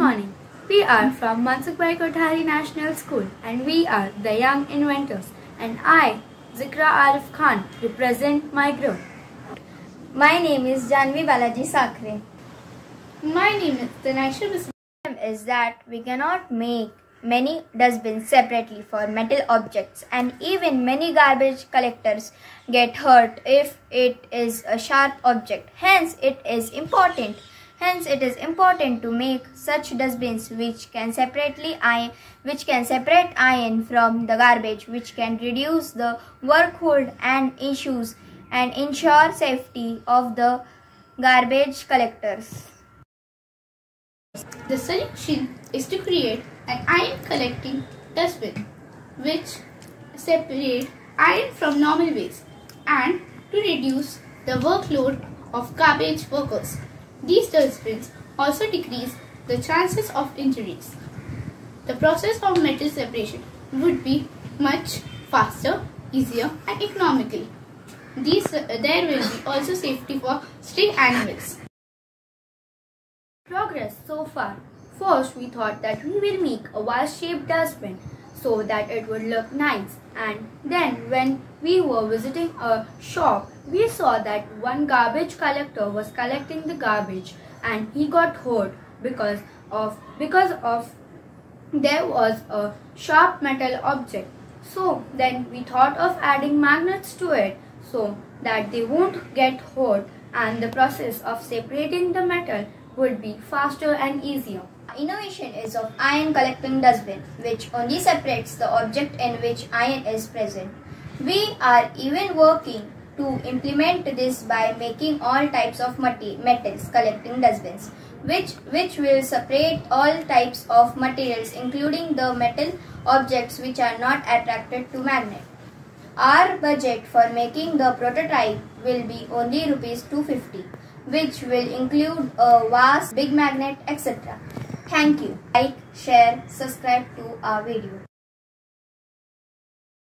morning. We are from Mansukhbhai Kothari National School and we are the young inventors. And I, Zikra Arif Khan, represent my group. My name is Janhavi Balaji Sakhare. My name is Danaisha Biswas. Is that we cannot make many dustbins separately for metal objects and even many garbage collectors get hurt if it is a sharp object. Hence it is important Hence, it is important to make such dustbins which can separately iron, which can separate iron from the garbage, which can reduce the workload and issues and ensure safety of the garbage collectors. The solution is to create an iron collecting dustbin which separate iron from normal waste and to reduce the workload of garbage workers. These dustbins also decrease the chances of injuries. The process of metal separation would be much faster, easier and economical. These, uh, there will be also safety for stray animals. Progress so far. First, we thought that we will make a vase-shaped dustbin so that it would look nice. And then when we were visiting a shop, we saw that one garbage collector was collecting the garbage and he got hurt because of because of there was a sharp metal object. So then we thought of adding magnets to it so that they won't get hurt and the process of separating the metal would be faster and easier. Innovation is of iron collecting dustbin, which only separates the object in which iron is present. We are even working to implement this by making all types of metals collecting dustbins, which, which will separate all types of materials including the metal objects which are not attracted to magnet. Our budget for making the prototype will be only rupees 250 which will include a vast big magnet, etc. Thank you. Like, share, subscribe to our video.